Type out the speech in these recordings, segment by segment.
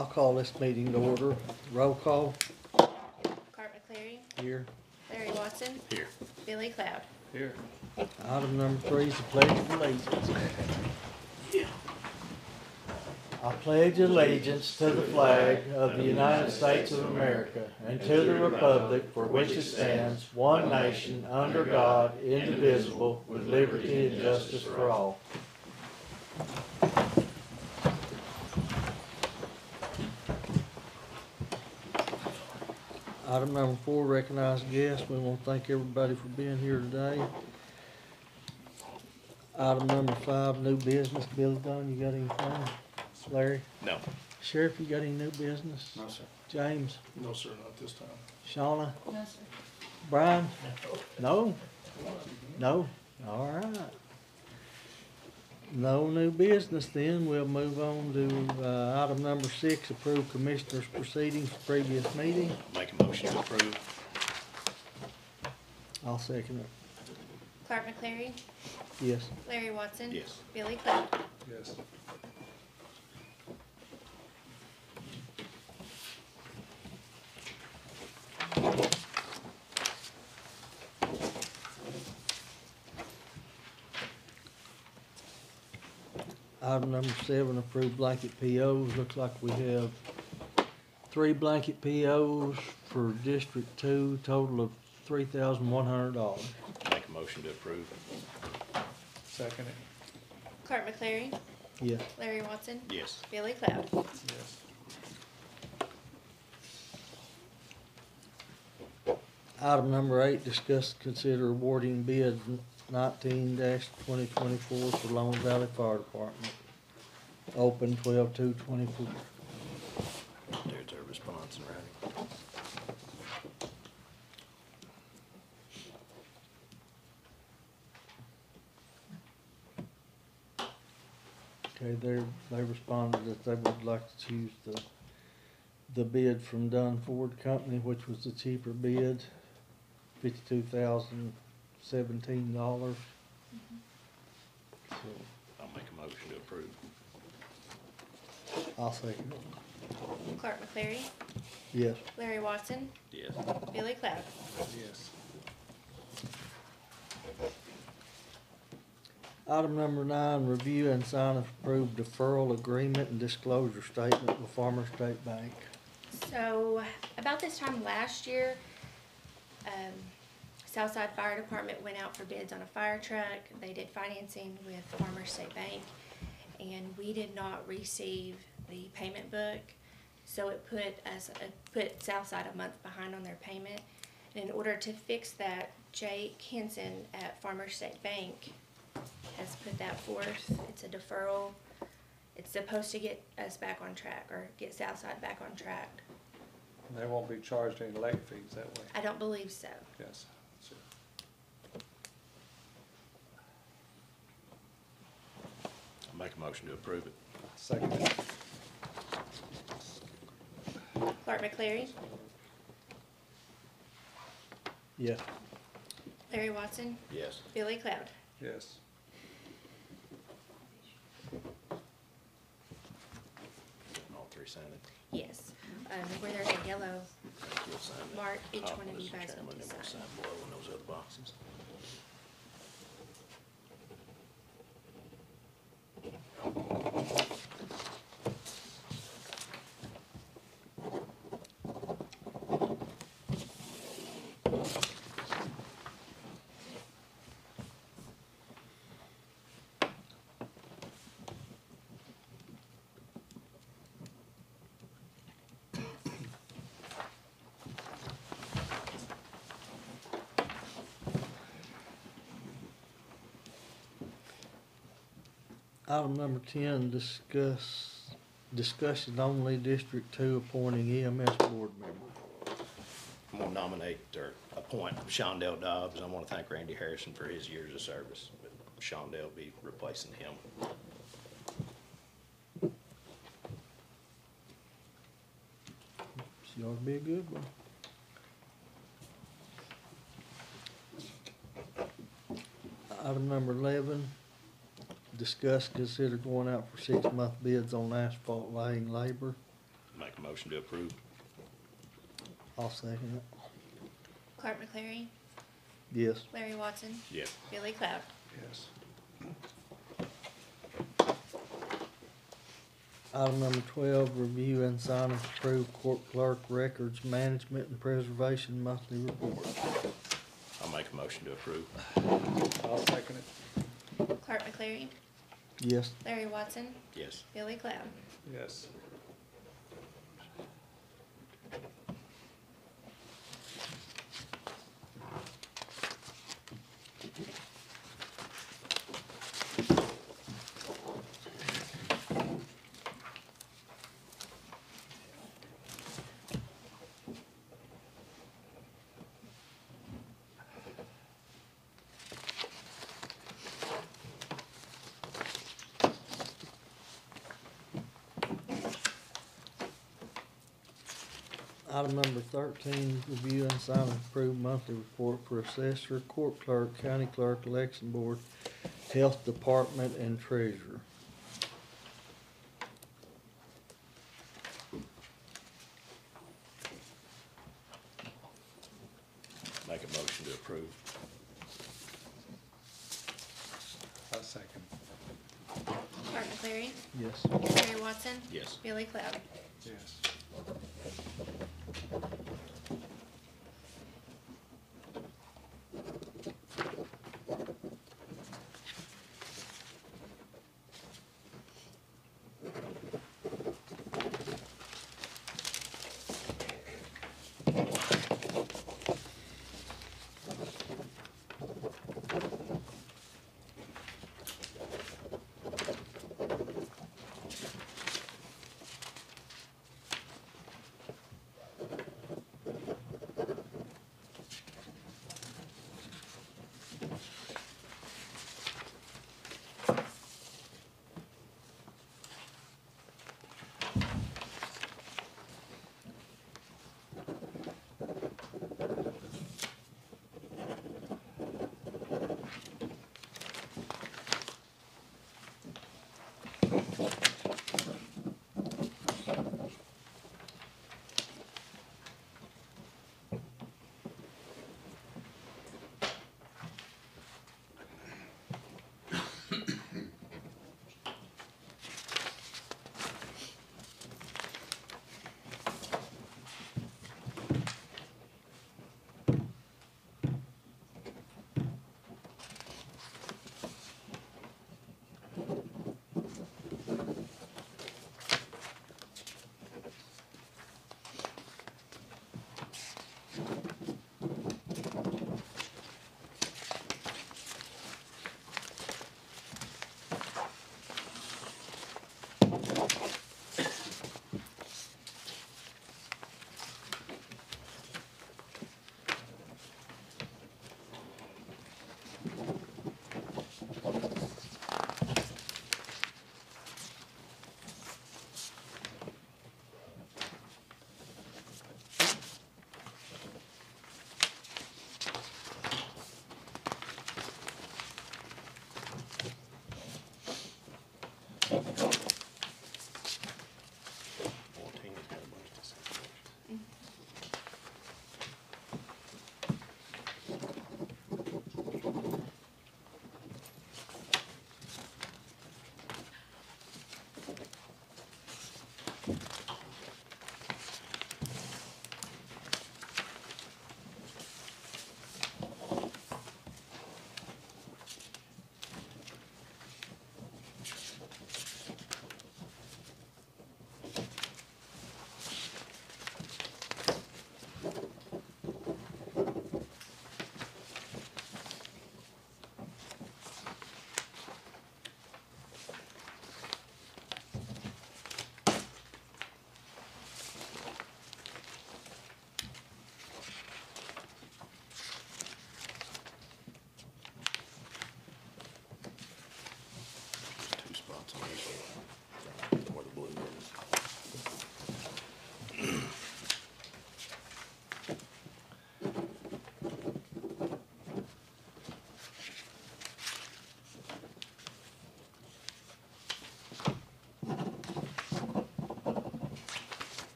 I'll call this meeting to order. Roll call Clark McCleary, here. Larry Watson, Here. Billy Cloud. Here. Item number three is the pledge of allegiance. I pledge allegiance to the flag of the United States of America and to the republic for which it stands, one nation, under God, indivisible, with liberty and justice for all. Item number four, recognize guests. We want to thank everybody for being here today. Item number five, new business. Billy Dunn, you got anything? Larry? No. Sheriff, you got any new business? No, sir. James? No, sir, not this time. Shauna? No, sir. Brian? No? No? All right. No new business then. We'll move on to, uh, item number six, approve commissioners' proceedings for previous meeting. Make a motion to approve. I'll second it. Clark McCleary, Yes. Larry Watson. Yes. Billy Cloud. Yes. Item number seven, approved blanket POs. Looks like we have three blanket POs for District Two, total of three thousand one hundred dollars. Make a motion to approve. Second it? Clark McCleary, Yes. Larry Watson. Yes. Billy Cloud. Yes. Item number eight, discuss, consider awarding bid nineteen twenty twenty-four for Lone Valley Fire Department. Open twelve two twenty-four. There's our response in writing. Okay, they, they responded that they would like to choose the, the bid from Dunn Ford Company, which was the cheaper bid, fifty-two thousand seventeen dollars. So, I'll make a motion to approve. I'll second it. Clark McCleary, Yes. Larry Watson, Yes. Billy Cloud. Yes. Item number nine, review and sign of approved deferral agreement and disclosure statement with Farmer State Bank. So, about this time last year, um, Southside Fire Department went out for bids on a fire truck. They did financing with Farmer State Bank, and we did not receive the payment book. So it put us, it put Southside a month behind on their payment. And in order to fix that, Jake Henson at Farmer State Bank has put that forth. It's a deferral. It's supposed to get us back on track, or get Southside back on track. They won't be charged any late fees that way, I don't believe so. yes. So, I'll make a motion to approve it. Second it, Clark McCleary, Yes. Larry Watson, Yes. Billy Cloud. yes. All three sign it. Yes, um, where there's a yellow you. We'll sign that. mark, each top one of you Mr. guys Chairman, need to we'll sign. below in those other boxes. Item number ten, discuss, discussion only District Two appointing EMS board member. I'm gonna nominate or appoint Shondell Dobbs. I wanna thank Randy Harrison for his years of service. But Shondell will be replacing him. She ought to be a good one. Item number eleven, discuss, consider going out for six-month bids on asphalt laying labor. Make a motion to approve. I'll second it. Clark McCleary, Yes. Larry Watson, Yes. Billy Cloud. Yes. Item number twelve, review and sign and approve court clerk records management and preservation monthly report. I'll make a motion to approve. I'll second it. Clark McCleary, Yes. Larry Watson, Yes. Billy Cloud. Yes. Item number thirteen, review and sign and approve monthly report for assessor, court clerk, county clerk, election board, health department, and treasurer.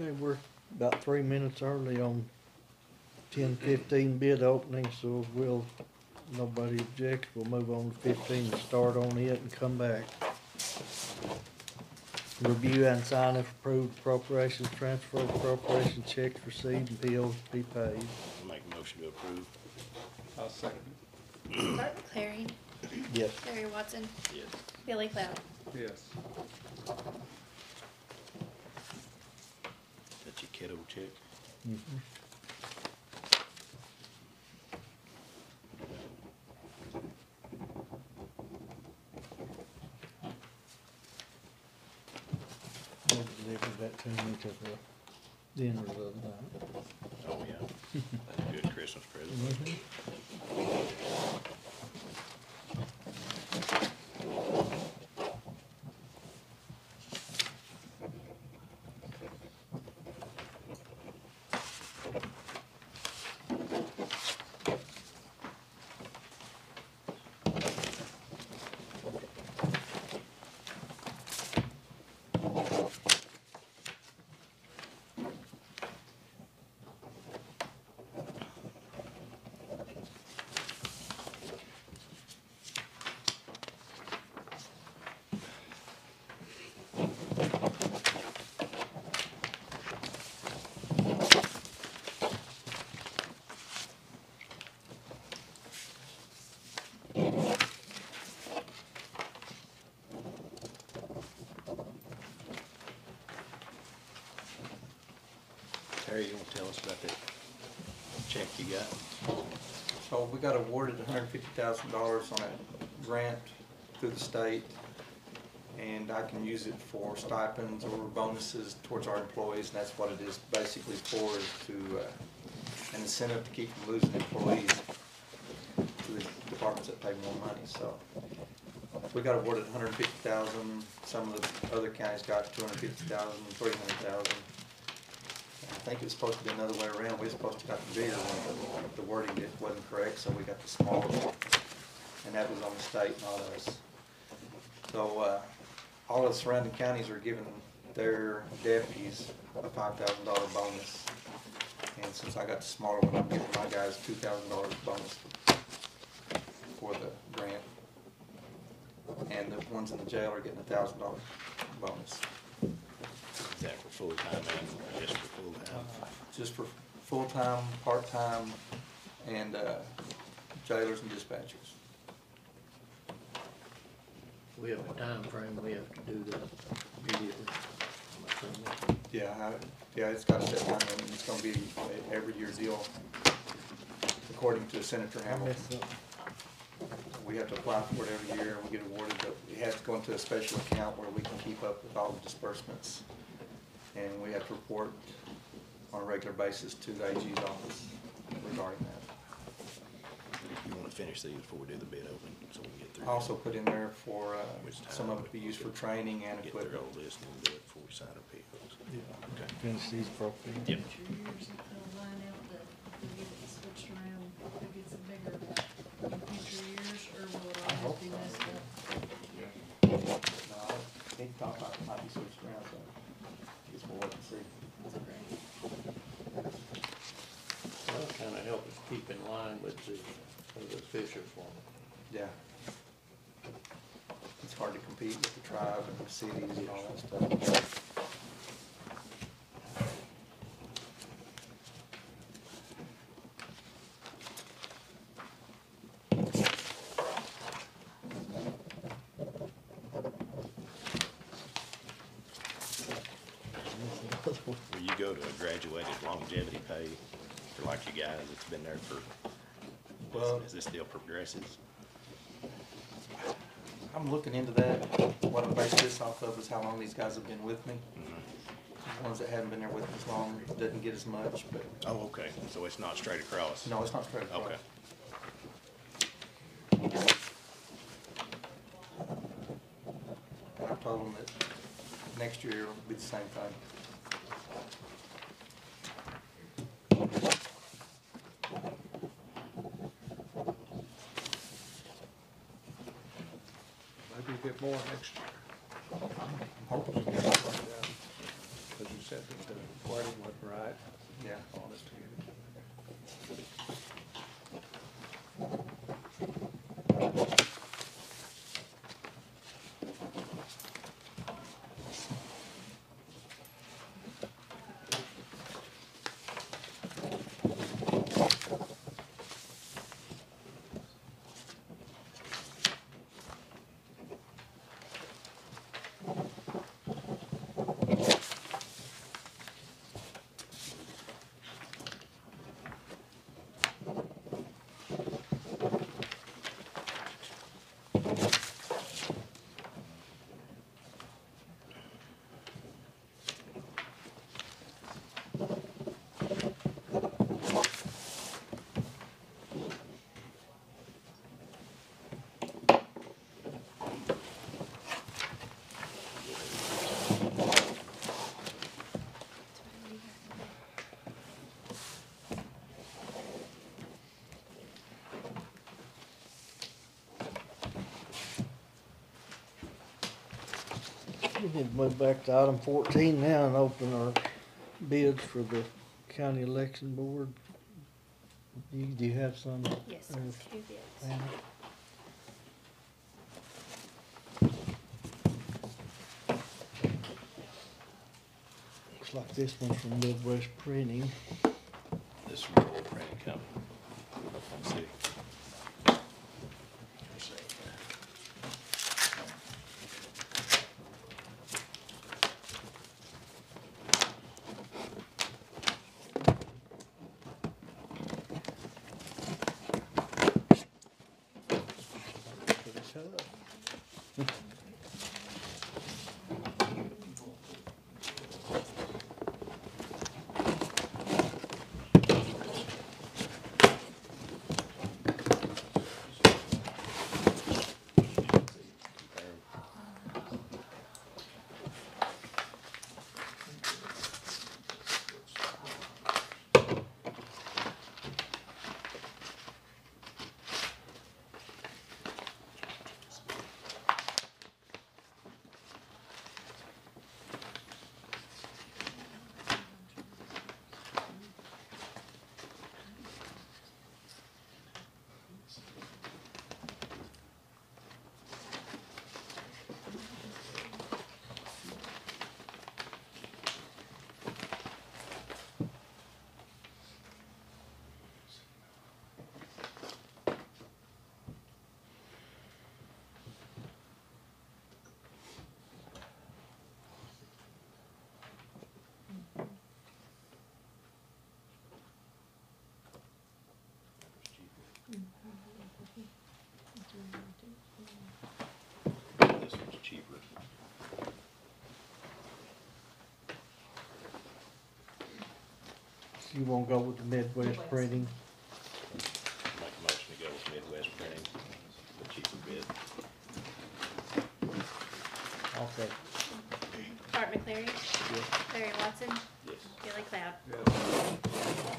Okay, we're about three minutes early on ten fifteen bid opening, so we'll, nobody objects, we'll move on to fifteen and start on it and come back. Review and sign if approved appropriations, transfer appropriation checks received and POs to be paid. Make a motion to approve. I'll second. Clark McCleary, Yes. Larry Watson, Yes. Billy Cloud. Yes. That's your kiddo check? They delivered that to me to the the other night. Terry, you want to tell us about that check you got? So we got awarded hundred and fifty thousand dollars on a grant through the state, and I can use it for stipends or bonuses towards our employees, and that's what it is basically for, is to, uh, an incentive to keep from losing employees to the departments that pay more money, so. We got awarded $150,000. some of the other counties got 250,000, 300,000 think it was supposed to be another way around, we were supposed to got the bigger one, but the wording wasn't correct, so we got the smaller one. And that was on the state, not us. So, uh, all of the surrounding counties are giving their deputies a five thousand dollar bonus. And since I got the smaller one, I'm giving my guys two thousand dollars bonus for the grant. And the ones in the jail are getting a thousand dollar bonus. Is that for full-time and just for full-time? just for full-time, part-time, and uh, jailers and dispatchers. We have a time frame. we have to do that immediately. I'm assuming. Yeah, I, yeah, it's got a set time, and it's gonna be a every year deal, according to Senator I Hamilton. We have to apply for it every year, and we get awarded, but it has to go into a special account where we can keep up with all the disbursements. And we have to report on a regular basis to the AG's office regarding that. You wanna finish these before we do the bid opening, so we can get through? I also put in there for, uh, Which time? some of it to be used for training and Get through equipment. all this and we'll do it before we sign our POs. Yeah, Okay. finish these properly. Yep. future years, they'll line out that we get it switched around, who gets it bigger in future years, or will it I all have hope to be messed up? No, they talk about it might be switched around, so I guess we'll wait and see. That'll kinda help us keep in line with the, of the Fisher Farm. Yeah. It's hard to compete with the tribe and the cities and all that stuff. Will you go to a graduated longevity pay for like you guys that's been there for, Well- as this deal progresses? I'm looking into that. What I base this off of is how long these guys have been with me. Mm-hmm. The ones that haven't been there with me as long doesn't get as much, but Oh, okay, so it's not straight across? no, it's not straight across. Okay. And I told them that next year will be the same thing. We need to move back to item fourteen now and open our bids for the county election board. You, do you have some? Yes, there, two bids. Anna? Looks like this one's from Midwest Printing. This is Rural You won't go with the Midwest Midwest. Printing? Make a motion to go with Midwest Printing, the cheaper bid. I'll say, Clark McCleary, yes. Larry Watson, Yes. Billy Cloud. Yes.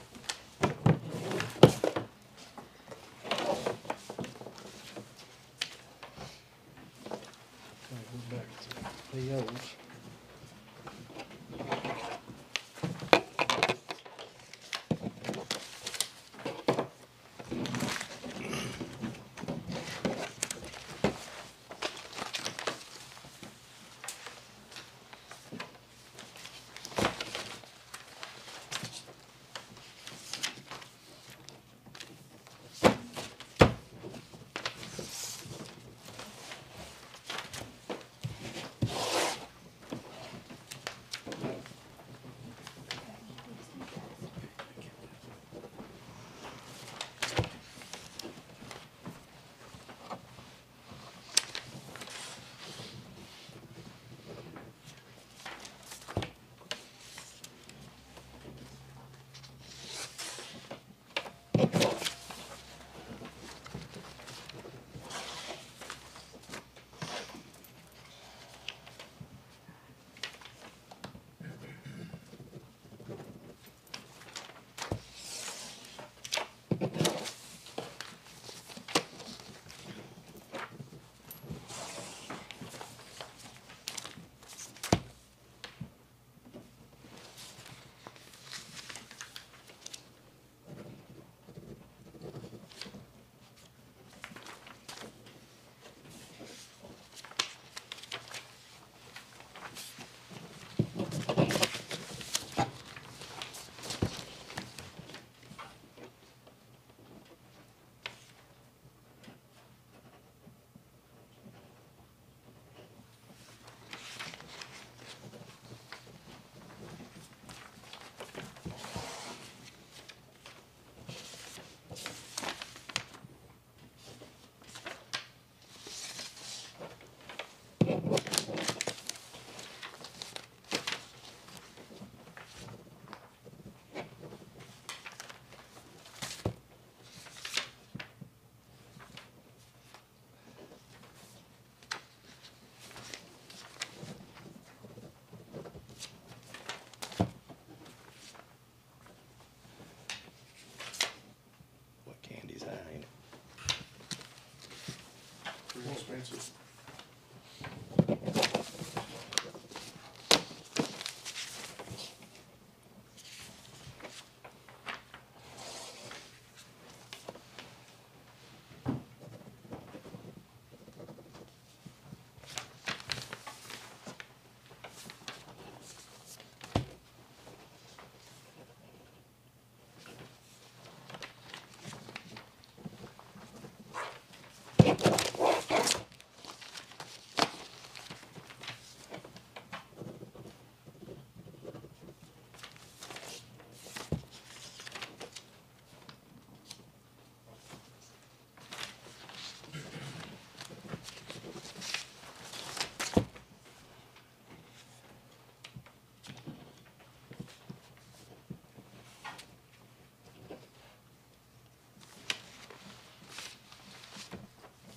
Okay, go back to POs. Francis.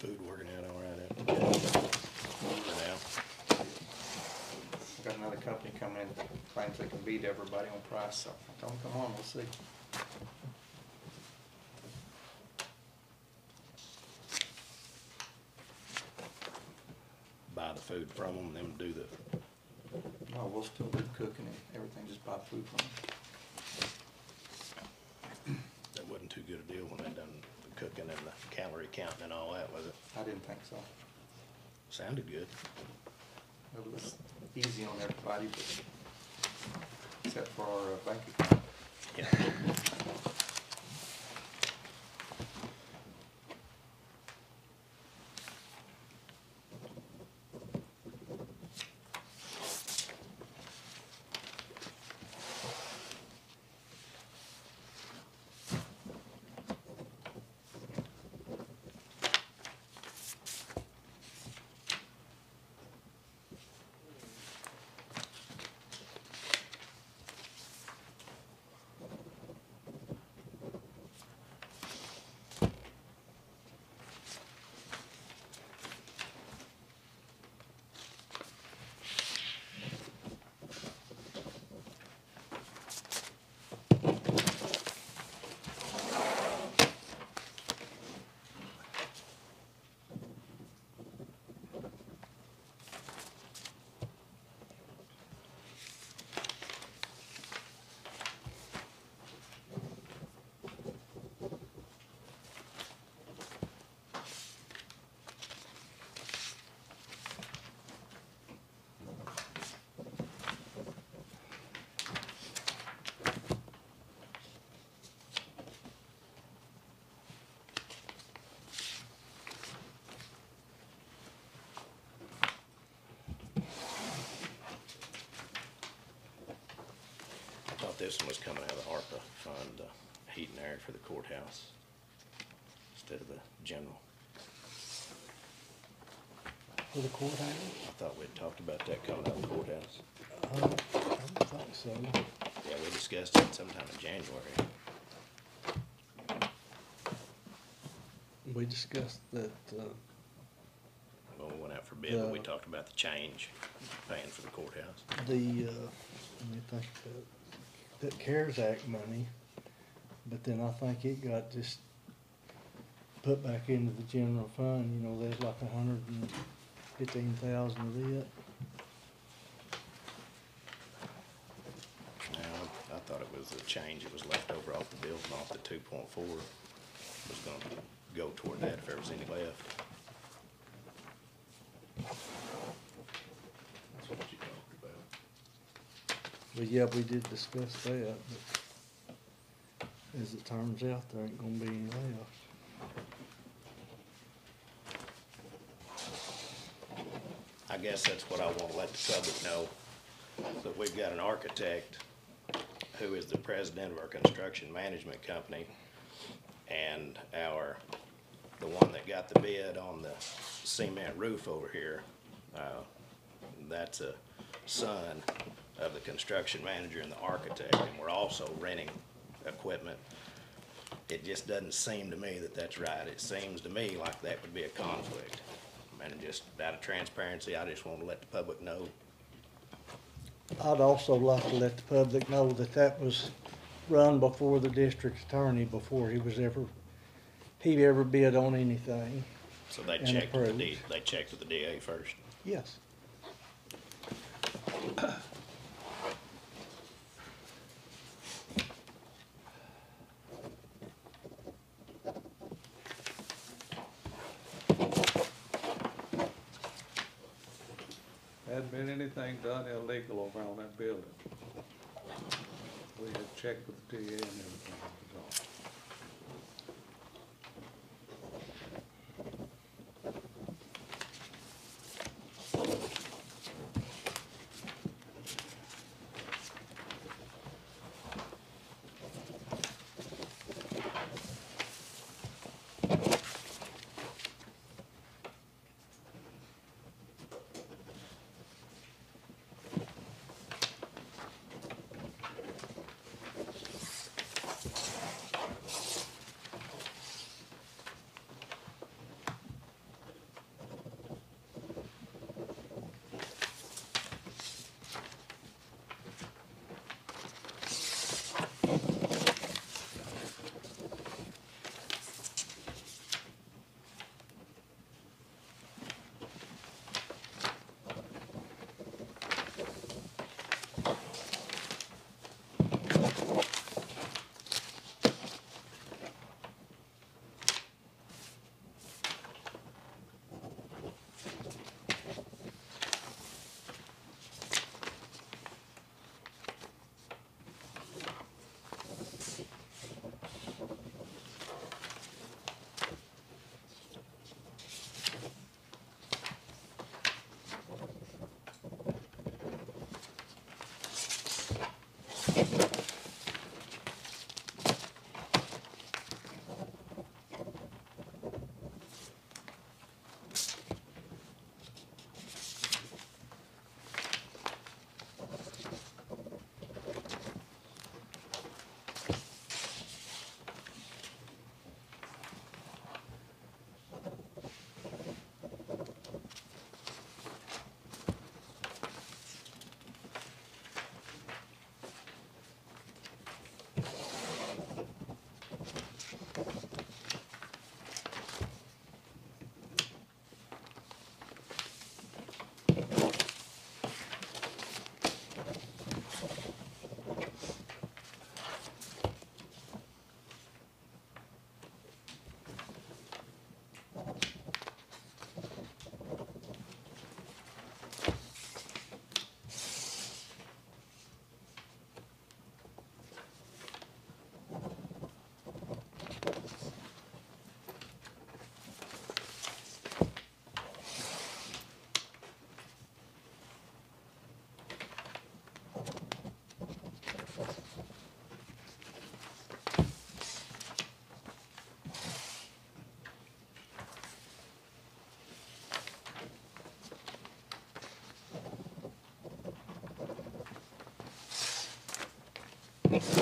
Food working out all right out for now. Got coming in claims they can beat everybody on price, so don't come on, we'll see. Buy the food from them, them do the, No, we'll still do cooking and everything, just buy food from them. that wasn't too good a deal when they done the cooking and the calorie counting and all that, was it? I didn't think so. Sounded good. It was easy on everybody, but, except for our uh, bank account. Yeah. This one was coming out of the ARPA fund, uh, heat and air for the courthouse instead of the general. For the courthouse? I thought we'd talked about that coming out of the courthouse. I don't, I don't think so. Yeah, we discussed it sometime in January. We discussed that, uh, When we went out for bid, but we talked about the change, paying for the courthouse. the, uh, let me think about, that CARES Act money, but then I think it got just put back into the general fund, you know, there's like a hundred and fifteen thousand of it. I thought it was a change, it was left over off the building, off the two point four. Was gonna go toward that if there was any left. That's what you talked about. But yeah, we did discuss that, but as it turns out, there ain't gonna be any left. I guess that's what I wanna let the public know, that we've got an architect who is the president of our construction management company. And our, the one that got the bid on the cement roof over here, uh, that's a son of the construction manager and the architect, and we're also renting equipment. It just doesn't seem to me that that's right. It seems to me like that would be a conflict. And just out of transparency, I just want to let the public know. I'd also like to let the public know that that was run before the district attorney, before he was ever, he ever bid on anything. So they checked with the they checked with the DA first. Yes. building. We had checked with the DA and everything. tienes.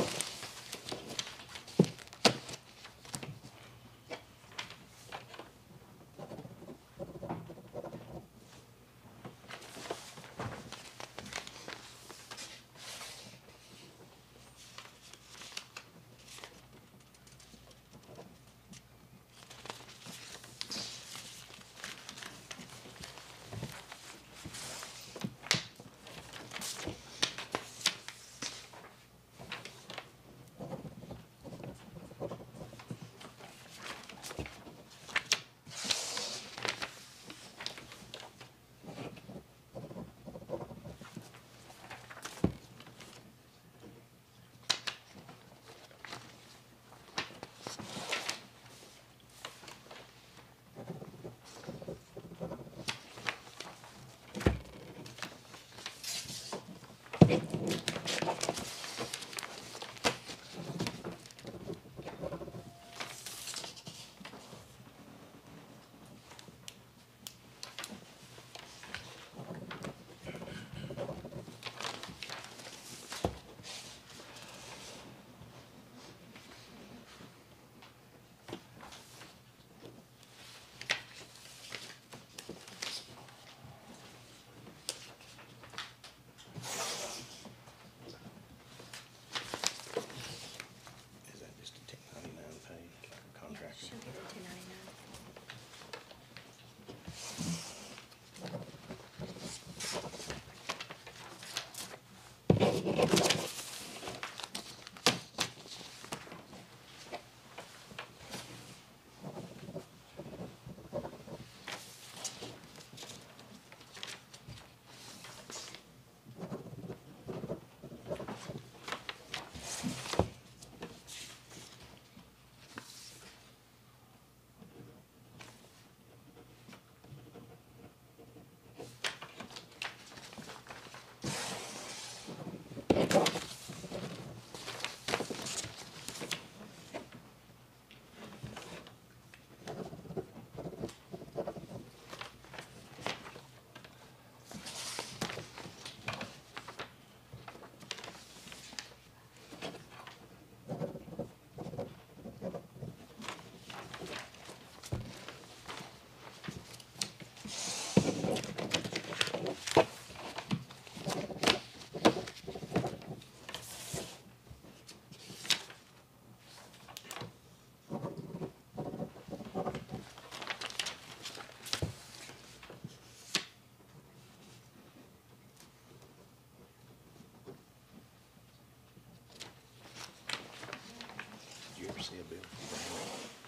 see a bill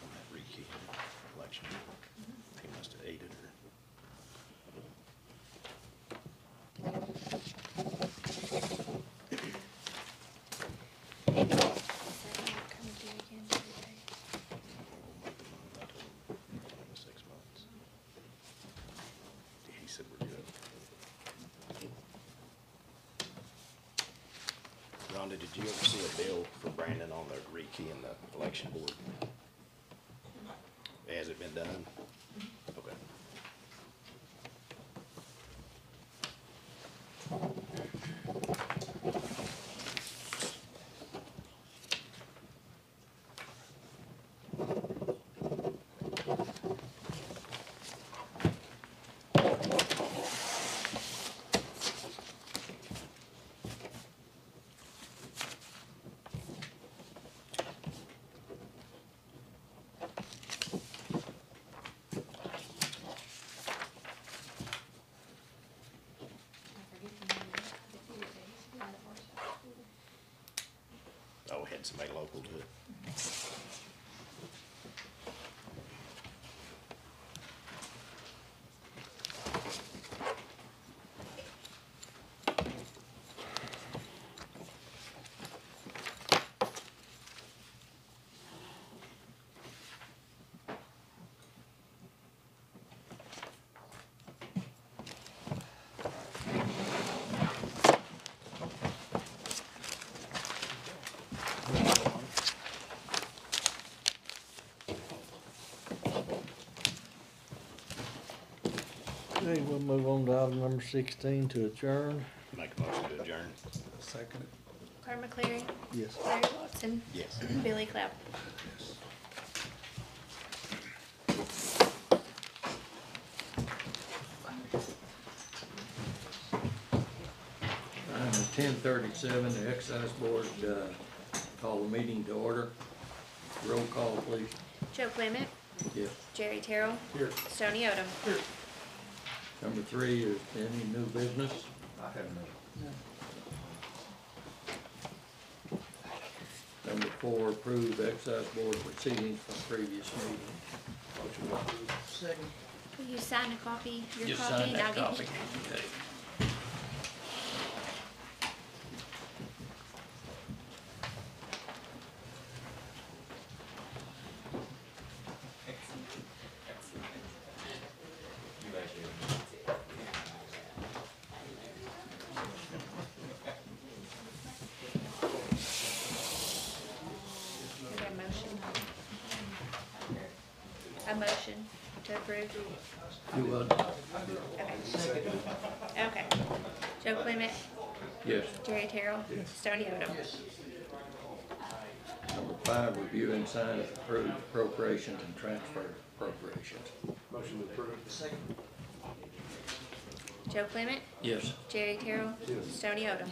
on that rekey election? He must have aided her. Thank you. On the rekeying the election board? Has it been done? Okay. I forget the name, the theater days, yeah, the horse house. Oh, had somebody local to it. Okay, we'll move on to item number sixteen to adjourn. Make a motion to adjourn. Second it. Clark McCleary, Yes. Larry Watson, Yes. Billy Cloud. Time is ten thirty-seven, the excise board, uh, call the meeting to order. Roll call, please. Joe Clement, Yes. Jerry Terrell, Here. Stoney Odom. Number three is any new business? I have no. Number four, approve excise board proceedings from previous meeting. Second. Will you sign a copy, your Just copy, sign and that I'll get copy. Okay. Is there a motion? A motion to approve? You will, Okay. Okay. Joe Clement, yes. Jerry Terrell, Stoney Odom. Number five, review and sign of approved appropriations and transfer appropriations. Motion to approve. Joe Clement, Yes. Jerry Terrell, Stoney Odom.